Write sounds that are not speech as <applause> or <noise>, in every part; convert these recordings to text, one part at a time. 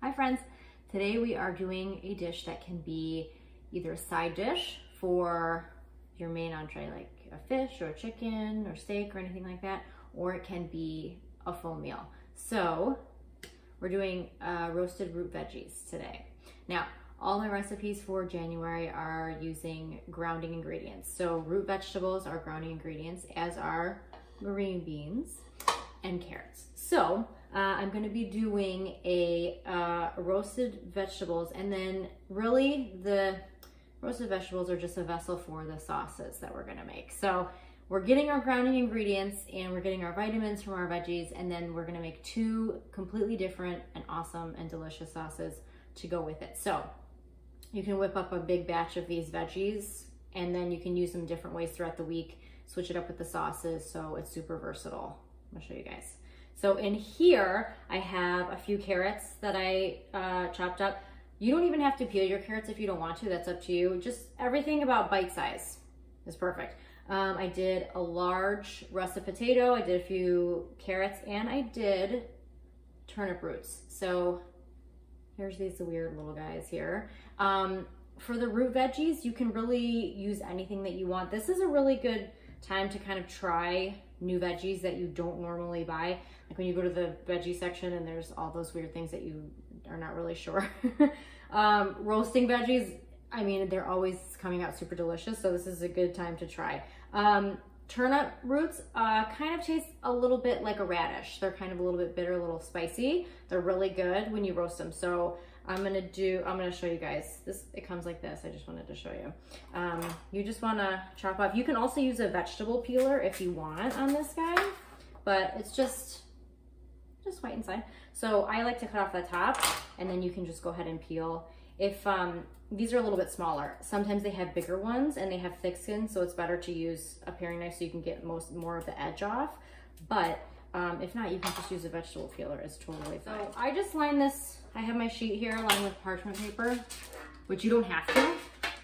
Hi friends, today we are doing a dish that can be either a side dish for your main entree like a fish or a chicken or steak or anything like that, or it can be a full meal. So we're doing uh, roasted root veggies today. Now, all my recipes for January are using grounding ingredients. So root vegetables are grounding ingredients, as are green beans and carrots. So uh, I'm gonna be doing a uh, roasted vegetables and then really the roasted vegetables are just a vessel for the sauces that we're gonna make. So we're getting our grounding ingredients and we're getting our vitamins from our veggies and then we're gonna make two completely different and awesome and delicious sauces to go with it. So you can whip up a big batch of these veggies and then you can use them different ways throughout the week. Switch it up with the sauces so it's super versatile. I'll show you guys. So in here, I have a few carrots that I uh, chopped up. You don't even have to peel your carrots if you don't want to, that's up to you. Just everything about bite size is perfect. Um, I did a large russet potato, I did a few carrots, and I did turnip roots. So here's these weird little guys here. Um, for the root veggies, you can really use anything that you want. This is a really good time to kind of try new veggies that you don't normally buy. Like when you go to the veggie section and there's all those weird things that you are not really sure. <laughs> um, roasting veggies, I mean, they're always coming out super delicious. So this is a good time to try. Um, turnip roots uh, kind of taste a little bit like a radish. They're kind of a little bit bitter, a little spicy. They're really good when you roast them. So I'm gonna do, I'm gonna show you guys. This, it comes like this. I just wanted to show you. Um, you just wanna chop off. You can also use a vegetable peeler if you want on this guy, but it's just, just white inside. So I like to cut off the top and then you can just go ahead and peel. If um, these are a little bit smaller, sometimes they have bigger ones and they have thick skin, so it's better to use a paring knife so you can get most more of the edge off. But um, if not, you can just use a vegetable peeler. It's totally fine. So I just line this, I have my sheet here along with parchment paper, which you don't have to.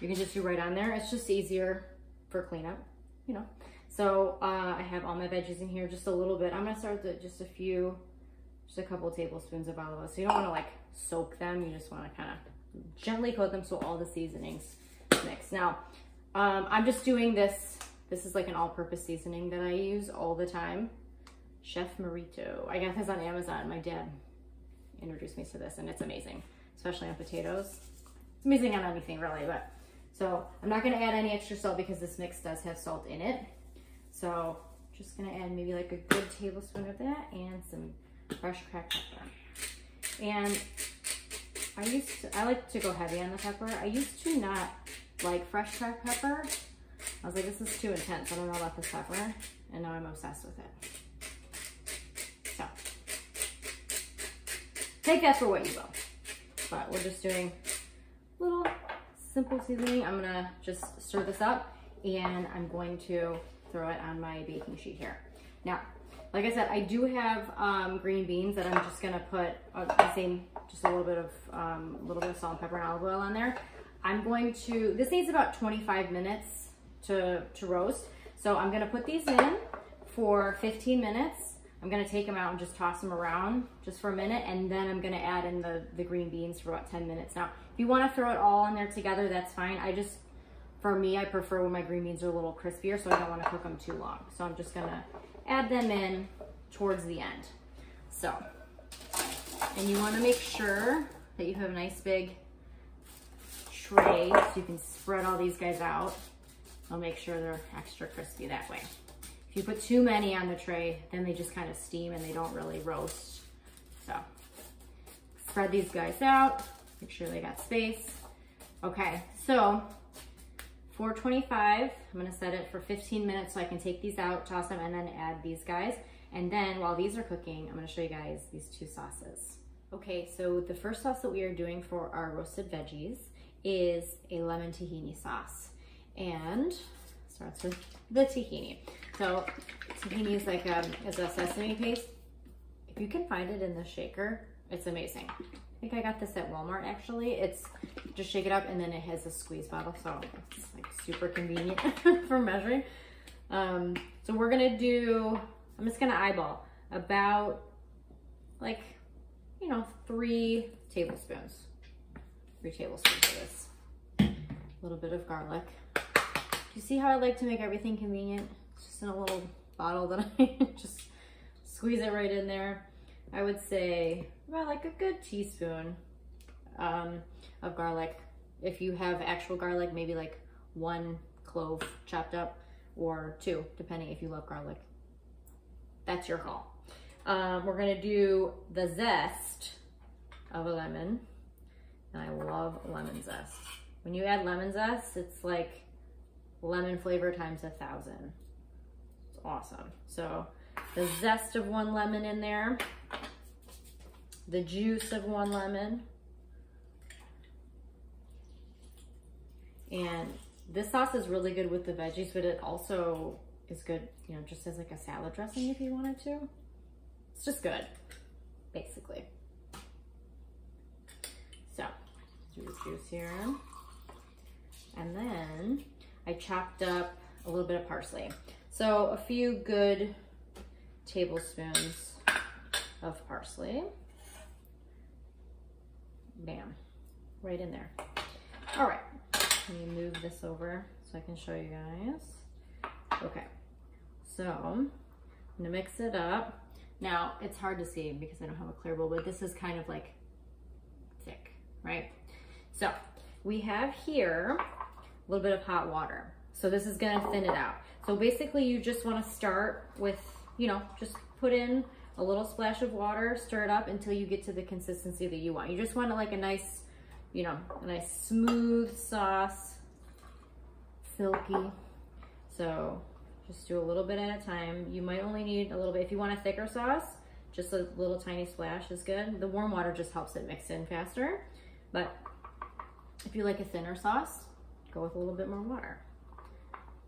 You can just do right on there. It's just easier for cleanup, you know. So uh, I have all my veggies in here, just a little bit. I'm gonna start with just a few, just a couple tablespoons of olive oil. So you don't wanna like soak them. You just wanna kind of gently coat them so all the seasonings mix. Now, um, I'm just doing this. This is like an all-purpose seasoning that I use all the time. Chef Merito. I got this on Amazon. My dad introduced me to this and it's amazing, especially on potatoes. It's amazing on anything really, but so I'm not gonna add any extra salt because this mix does have salt in it. So just gonna add maybe like a good tablespoon of that and some fresh cracked pepper. And I used to, I like to go heavy on the pepper. I used to not like fresh cracked pepper. I was like, this is too intense. I don't know about this pepper. And now I'm obsessed with it. Take that for what you will. But we're just doing a little simple seasoning. I'm gonna just stir this up and I'm going to throw it on my baking sheet here. Now, like I said, I do have um, green beans that I'm just gonna put uh, the same, just a little bit of, um, a little bit of salt and pepper and olive oil on there. I'm going to, this needs about 25 minutes to, to roast. So I'm gonna put these in for 15 minutes I'm gonna take them out and just toss them around just for a minute and then I'm gonna add in the, the green beans for about 10 minutes. Now, if you wanna throw it all in there together, that's fine. I just, for me, I prefer when my green beans are a little crispier so I don't wanna cook them too long. So I'm just gonna add them in towards the end. So, and you wanna make sure that you have a nice big tray so you can spread all these guys out. I'll make sure they're extra crispy that way. If you put too many on the tray, then they just kind of steam and they don't really roast. So spread these guys out, make sure they got space. Okay, so 425, I'm gonna set it for 15 minutes so I can take these out, toss them, and then add these guys. And then while these are cooking, I'm gonna show you guys these two sauces. Okay, so the first sauce that we are doing for our roasted veggies is a lemon tahini sauce. And starts with the tahini. So tahini is like a, is a sesame paste. If you can find it in the shaker, it's amazing. I think I got this at Walmart actually. It's just shake it up and then it has a squeeze bottle. So it's like super convenient <laughs> for measuring. Um, so we're gonna do, I'm just gonna eyeball about like, you know, three tablespoons. Three tablespoons of this. A little bit of garlic. You see how I like to make everything convenient? It's just in a little bottle that I <laughs> just squeeze it right in there. I would say about like a good teaspoon um, of garlic. If you have actual garlic, maybe like one clove chopped up or two, depending if you love garlic. That's your call. Um, we're gonna do the zest of a lemon. And I love lemon zest. When you add lemon zest, it's like lemon flavor times a thousand. It's awesome. So the zest of one lemon in there, the juice of one lemon, and this sauce is really good with the veggies, but it also is good, you know, just as like a salad dressing if you wanted to. It's just good, basically. So, juice here. And then I chopped up a little bit of parsley. So a few good tablespoons of parsley. Bam, right in there. All right, let me move this over so I can show you guys. Okay, so I'm gonna mix it up. Now, it's hard to see because I don't have a clear bowl, but this is kind of like thick, right? So we have here a little bit of hot water. So this is gonna thin it out. So basically you just wanna start with, you know, just put in a little splash of water, stir it up until you get to the consistency that you want. You just want like a nice, you know, a nice smooth sauce, silky. So just do a little bit at a time. You might only need a little bit. If you want a thicker sauce, just a little tiny splash is good. The warm water just helps it mix in faster. But if you like a thinner sauce, go with a little bit more water.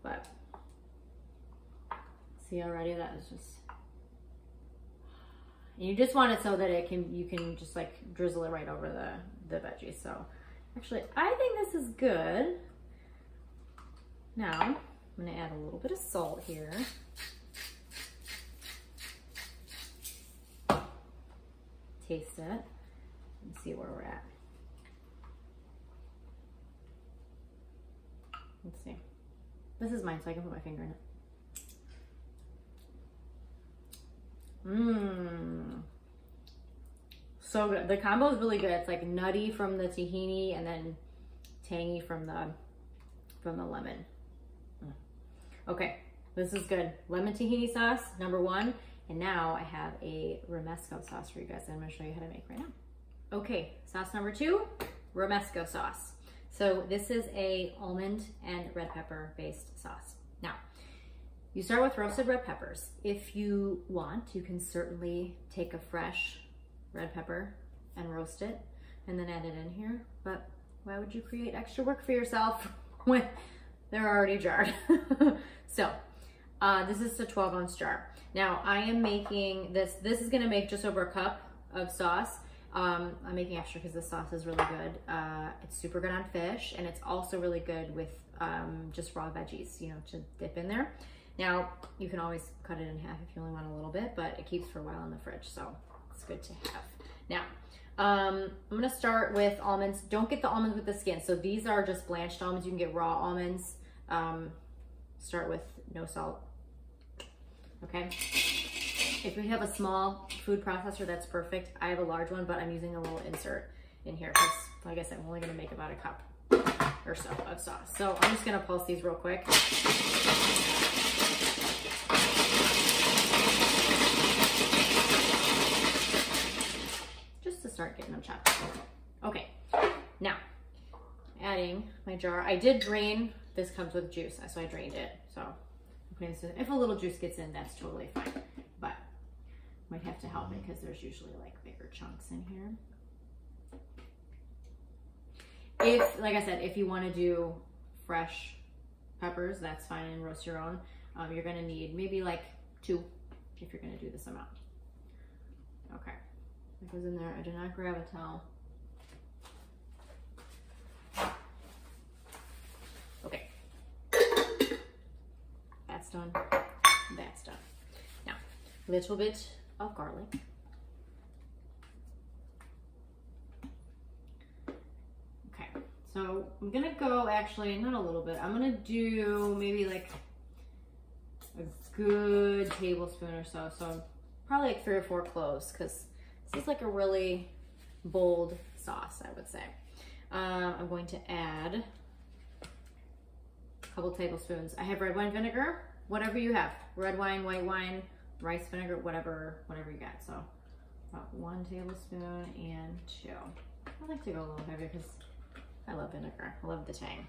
But see already that is just, and you just want it so that it can, you can just like drizzle it right over the, the veggies. So actually, I think this is good. Now, I'm gonna add a little bit of salt here. Taste it and see where we're at. Let's see. This is mine, so I can put my finger in it. Mmm. So good. The combo is really good. It's like nutty from the tahini and then tangy from the from the lemon. Mm. Okay, this is good. Lemon tahini sauce, number one. And now I have a romesco sauce for you guys. I'm gonna show you how to make right now. Okay, sauce number two, romesco sauce. So this is a almond and red pepper based sauce. Now, you start with roasted red peppers. If you want, you can certainly take a fresh red pepper and roast it and then add it in here. But why would you create extra work for yourself <laughs> when they're already jarred? <laughs> So uh, this is a 12 ounce jar. Now I am making this, this is gonna make just over a cup of sauce. Um, I'm making extra because the sauce is really good. Uh, it's super good on fish and it's also really good with um, just raw veggies, you know, to dip in there. Now, you can always cut it in half if you only want a little bit, but it keeps for a while in the fridge, so it's good to have. Now, um, I'm gonna start with almonds. Don't get the almonds with the skin. So these are just blanched almonds. You can get raw almonds. Um, start with no salt. Okay. If you have a small food processor, that's perfect. I have a large one, but I'm using a little insert in here because, like I said, I'm only gonna make about a cup or so of sauce. So I'm just gonna pulse these real quick. Just to start getting them chopped. Okay, now adding my jar. I did drain this comes with juice, so I drained it. So if a little juice gets in, that's totally fine. Might have to help me because there's usually like bigger chunks in here. If, like I said, if you want to do fresh peppers, that's fine and roast your own. Um, you're gonna need maybe like two if you're gonna do this amount. Okay, that goes in there. I did not grab a towel. Okay, that's done, that's done. Now, little bit of garlic. Okay, so I'm gonna go actually, not a little bit, I'm gonna do maybe like a good tablespoon or so. So probably like three or four cloves because this is like a really bold sauce, I would say. Um, I'm going to add a couple tablespoons. I have red wine vinegar, whatever you have, red wine, white wine, rice vinegar, whatever, whatever you got. So about one tablespoon and two. I like to go a little heavier because I love vinegar. I love the tang.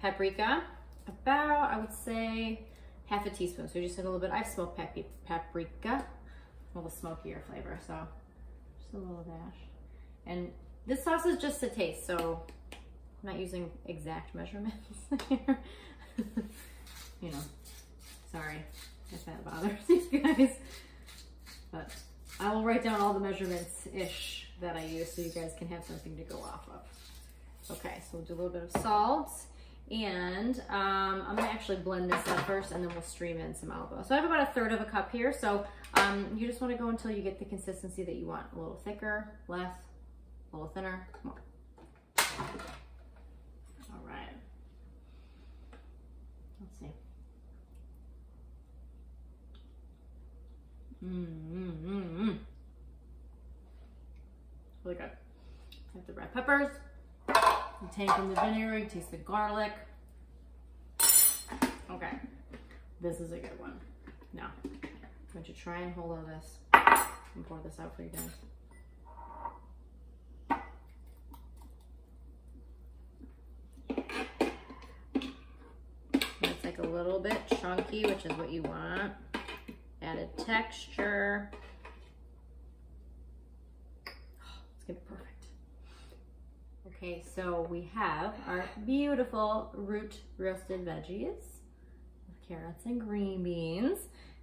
Paprika, about, I would say, half a teaspoon. So just a little bit. I've smoked paprika, a little smokier flavor. So just a little dash. And this sauce is just a taste, so I'm not using exact measurements <laughs> here. <laughs> you know, sorry if that bothers you guys. But I will write down all the measurements-ish that I use so you guys can have something to go off of. Okay, so we'll do a little bit of salt. And um, I'm gonna actually blend this up first and then we'll stream in some olive So I have about a third of a cup here. So um, you just wanna go until you get the consistency that you want. A little thicker, less, a little thinner, more. All right. Let's see. Mmm, mmm, mmm. Really good. Have the red peppers. You take from the vinegar, you taste the garlic. Okay, this is a good one. Now, I'm going to try and hold on this and pour this out for you guys. It's like a little bit chunky, which is what you want. Added texture. Oh, it's gonna be perfect. Okay, so we have our beautiful root roasted veggies with carrots and green beans.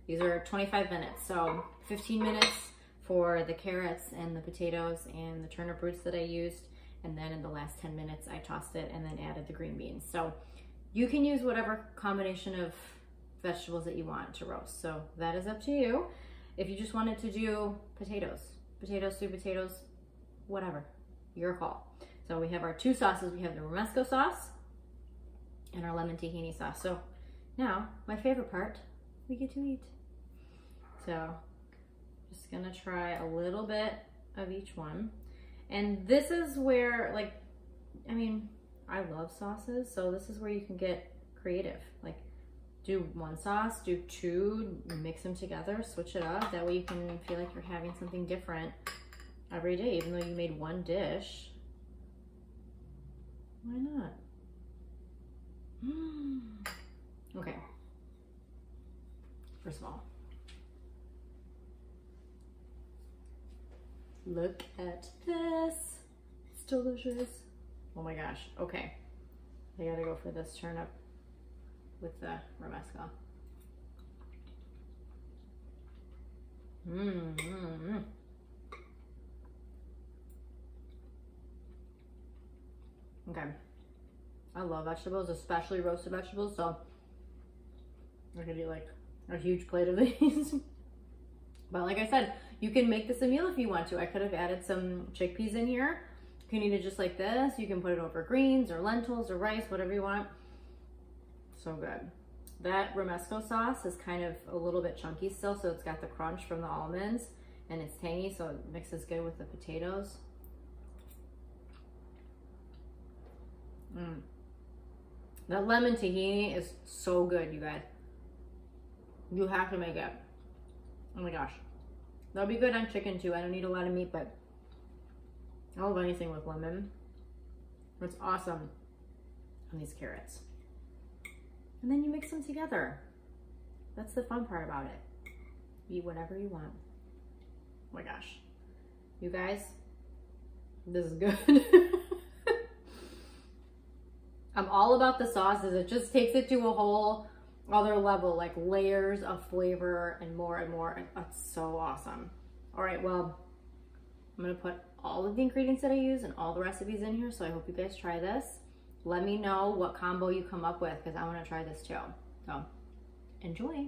These are 25 minutes, so 15 minutes for the carrots and the potatoes and the turnip roots that I used. And then in the last 10 minutes, I tossed it and then added the green beans. So you can use whatever combination of vegetables that you want to roast. So that is up to you. If you just wanted to do potatoes, potatoes, sweet potatoes, whatever, your call. So we have our two sauces. We have the romesco sauce and our lemon tahini sauce. So now my favorite part, we get to eat. So just gonna try a little bit of each one. And this is where like, I mean, I love sauces. So this is where you can get creative. Like do one sauce, do two, mix them together, switch it up. That way you can feel like you're having something different every day, even though you made one dish. Why not? Hmm. okay. First of all, look at this. It's delicious. Oh my gosh. Okay. I gotta go for this turnip with the romesco. Mmm. Okay. I love vegetables, especially roasted vegetables, so I'm gonna do like a huge plate of <laughs> these. but like I said, you can make this a meal if you want to. I could have added some chickpeas in here. You can eat it just like this. You can put it over greens or lentils or rice, whatever you want. So good. That romesco sauce is kind of a little bit chunky still, so it's got the crunch from the almonds and it's tangy, so it mixes good with the potatoes. Mm. That lemon tahini is so good, you guys. You have to make it. Oh my gosh. That'll be good on chicken too. I don't need a lot of meat, but I love anything with lemon. It's awesome on these carrots. And then you mix them together. That's the fun part about it. Eat whatever you want. Oh my gosh. You guys, this is good. <laughs> I'm all about the sauces. It just takes it to a whole other level, like layers of flavor and more and more. It's so awesome. All right, well, I'm gonna put all of the ingredients that I use and all the recipes in here, so I hope you guys try this. Let me know what combo you come up with because I wanna try this too. So, enjoy.